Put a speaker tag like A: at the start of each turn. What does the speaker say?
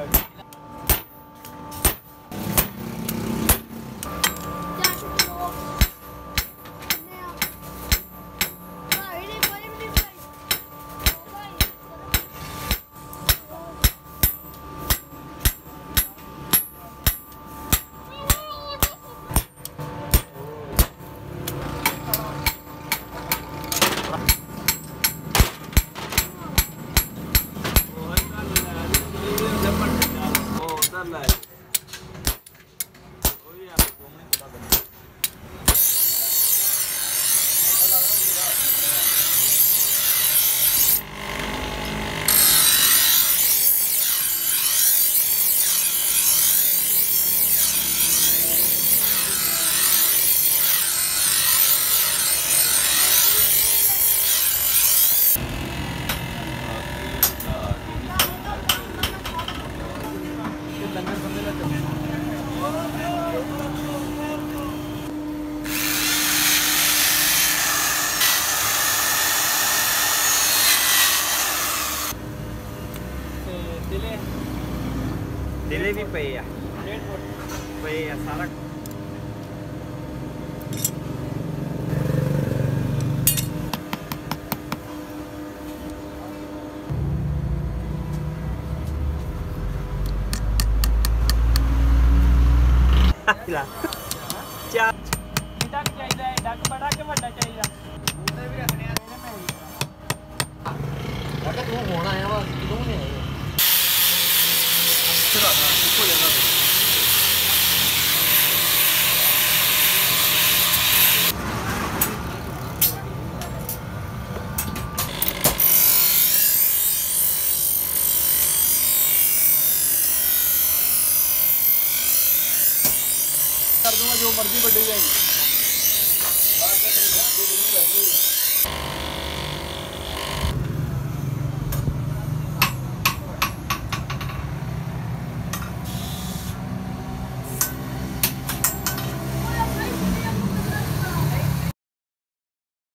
A: Okay. life.
B: Delay delay भी
A: पहिया पहिया सारा? ला चार
B: डक डक बड़ा के बड़ा चाहिदा ਉਹਨੇ ਵੀ ਰੱਖਣੇ ਆ ਇਹਨੇ ਮੈਂ
C: ਅਗਰ ਤੂੰ ਹੋਣਾ ਆ ਵਾ ਕਿਦੋਂ
B: दूँगा जो मर्ज़ी बढ़ी जाएँगे।